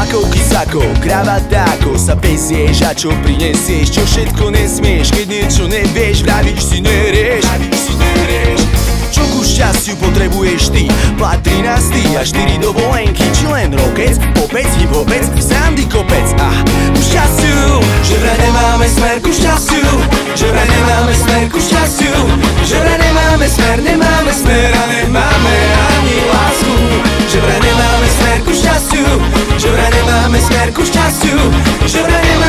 Makovky sako, kravatáko Sa vezieš a čo prinesieš? Čo všetko nesmieš, keď niečo nevieš? Vravíš si nerieš, vravíš si nerieš. Čo ku šťastiu potrebuješ ty? Plat 13 a 4 dovolenky Či len rokec, popec, hip-hopec, srandy kopec. A ku šťastiu, že vraj nemáme smer ku šťastiu Že vraj nemáme smer ku šťastiu has to. Je